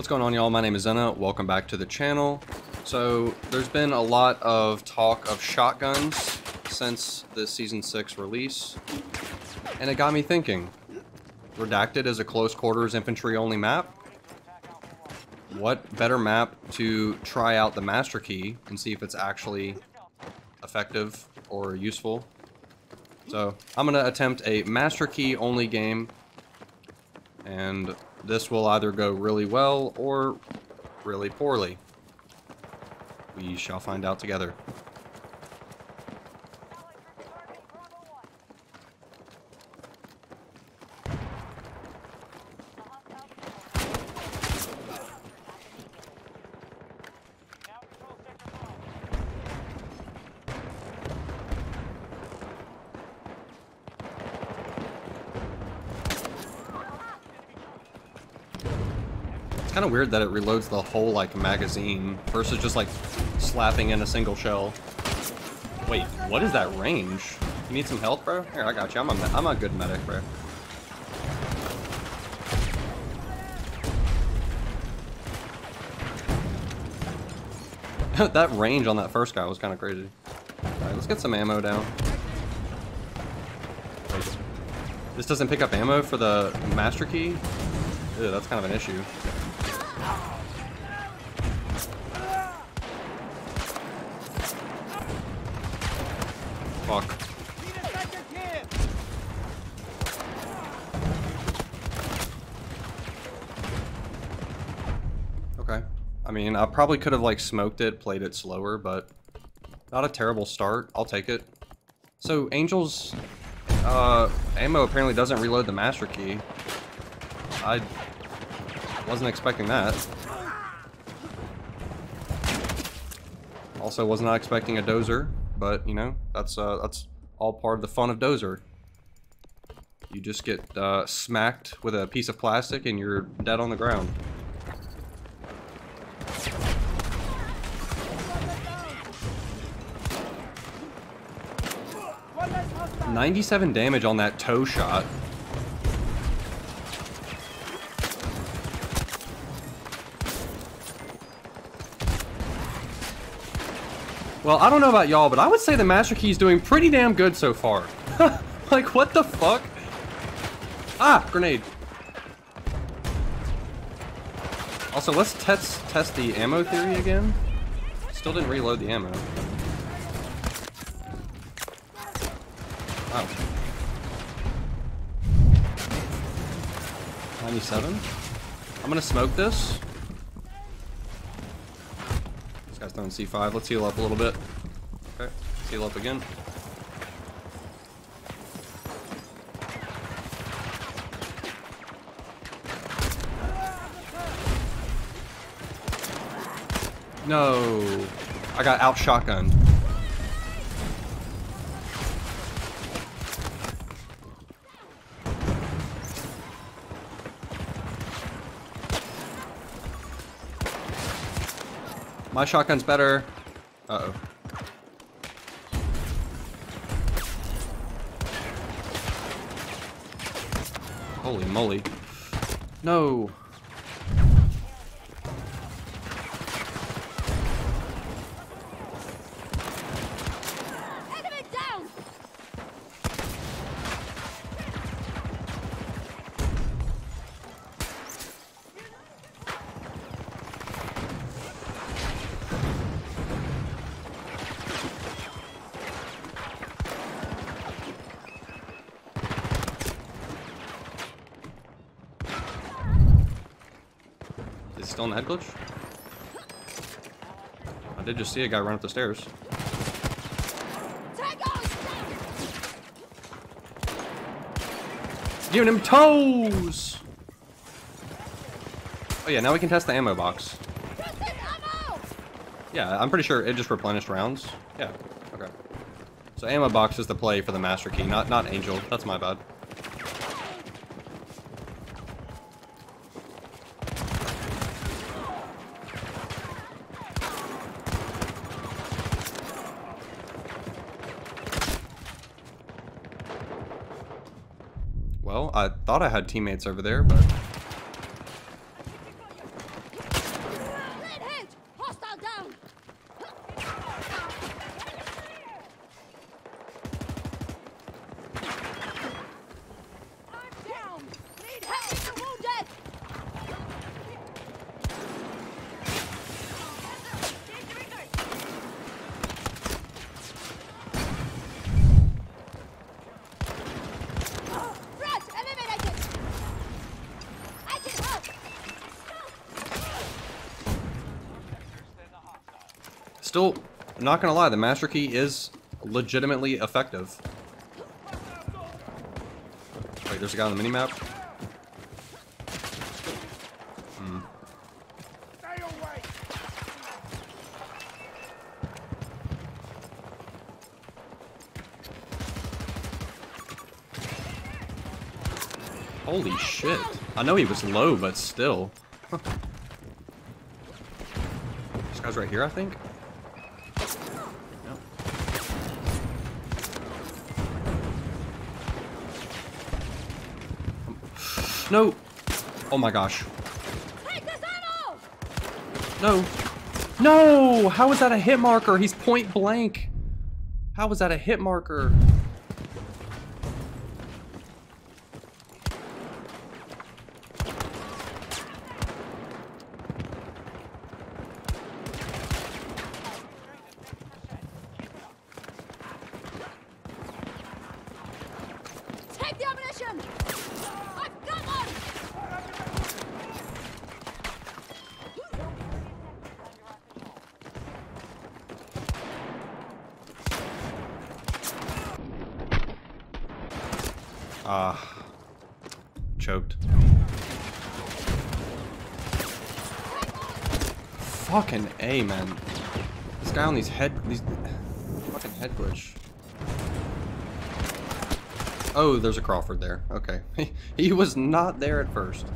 What's going on y'all? My name is Zena. Welcome back to the channel. So there's been a lot of talk of shotguns since the season 6 release. And it got me thinking. Redacted is a close quarters infantry only map. What better map to try out the master key and see if it's actually effective or useful. So I'm going to attempt a master key only game and this will either go really well or really poorly. We shall find out together. It's kind of weird that it reloads the whole, like, magazine versus just, like, slapping in a single shell. Wait, what is that range? You need some help, bro? Here, I got you. I'm a, I'm a good medic, bro. that range on that first guy was kind of crazy. Alright, let's get some ammo down. This doesn't pick up ammo for the master key? Ew, that's kind of an issue. Fuck. Okay. I mean, I probably could have, like, smoked it, played it slower, but not a terrible start. I'll take it. So, Angel's uh, ammo apparently doesn't reload the master key. I wasn't expecting that. Also, was not expecting a dozer, but you know that's uh, that's all part of the fun of dozer. You just get uh, smacked with a piece of plastic and you're dead on the ground. Ninety-seven damage on that toe shot. Well, I don't know about y'all, but I would say the Master Key is doing pretty damn good so far. like, what the fuck? Ah, grenade. Also, let's test test the ammo theory again. Still didn't reload the ammo. Wow. 97. I'm gonna smoke this. This guy's throwing C5. Let's heal up a little bit. Okay, let's heal up again. No. I got out shotgun. My shotgun's better. Uh-oh. Holy moly. No. Still in the head glitch? I did just see a guy run up the stairs. Giving him toes! Oh yeah, now we can test the ammo box. Yeah, I'm pretty sure it just replenished rounds. Yeah, okay. So ammo box is the play for the master key, not not angel. That's my bad. Well, I thought I had teammates over there, but Still, not gonna lie, the Master Key is legitimately effective. Wait, there's a guy on the minimap? Hmm. Holy shit. I know he was low, but still. Huh. This guy's right here, I think? No! Oh my gosh. No! No! How was that a hit marker? He's point blank. How was that a hit marker? Take the ammunition! Fucking A, man. This guy on these head... These... Fucking head glitch. Oh, there's a Crawford there. Okay. he was not there at first.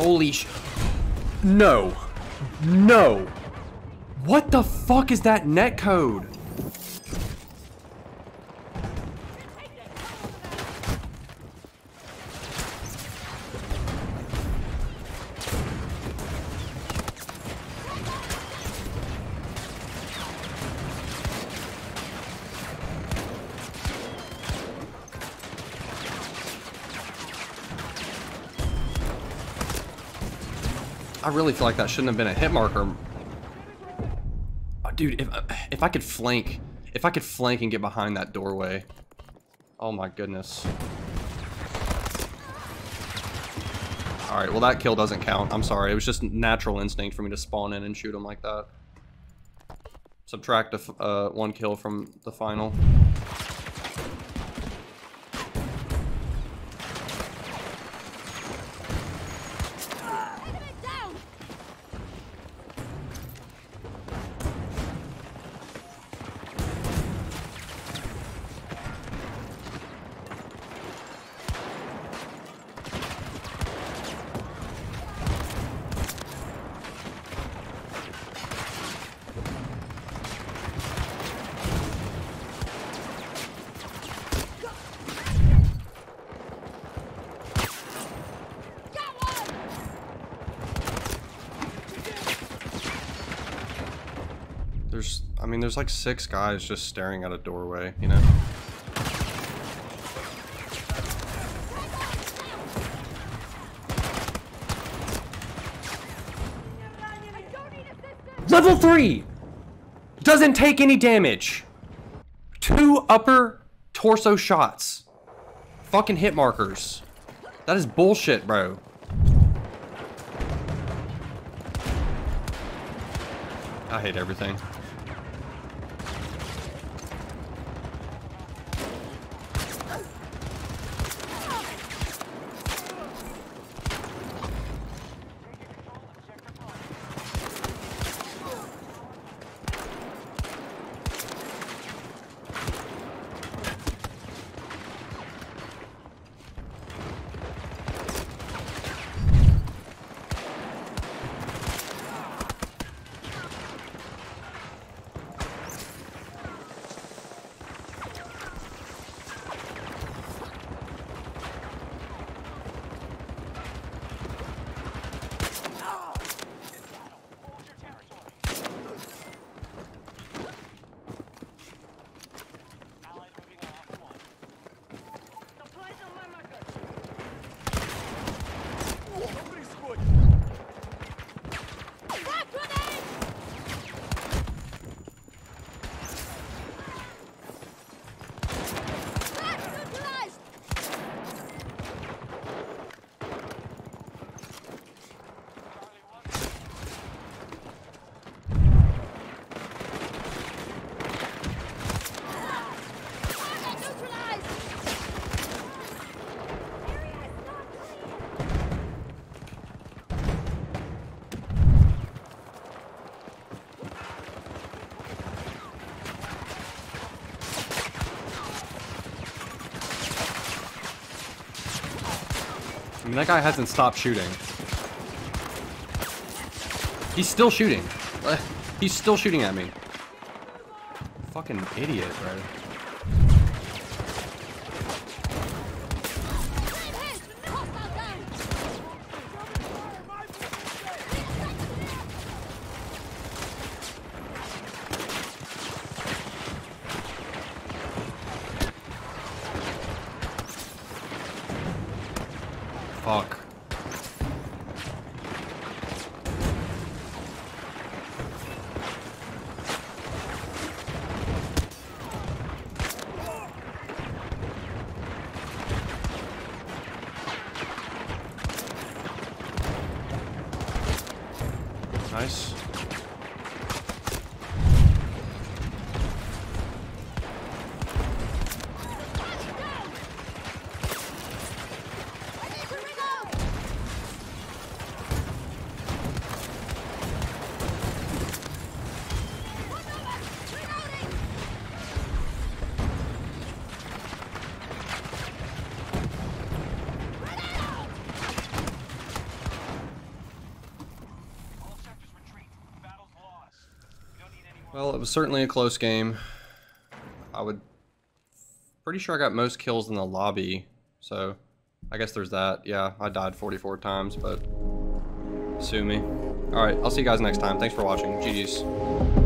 Holy sh... No. No. What the fuck is that net really feel like that shouldn't have been a hit marker. Uh, Dude, if if I could flank, if I could flank and get behind that doorway. Oh my goodness. Alright, well that kill doesn't count. I'm sorry. It was just natural instinct for me to spawn in and shoot him like that. Subtract a uh, one kill from the final. Mean, there's like six guys just staring at a doorway, you know? I don't need assistance! Level 3! Doesn't take any damage. Two upper torso shots. Fucking hit markers. That is bullshit, bro. I hate everything. Mean, that guy hasn't stopped shooting. He's still shooting. He's still shooting at me. Fucking idiot, bro. Same hit! Hostile down! Fuck. Nice. I need to reload! One moment! Reloading! All sectors retreat. Battle's lost. We don't need any more. Well, it was certainly a close game. I would... Pretty sure I got most kills in the lobby, so... I guess there's that. Yeah, I died 44 times, but... Sue me. Alright, I'll see you guys next time. Thanks for watching. GG's.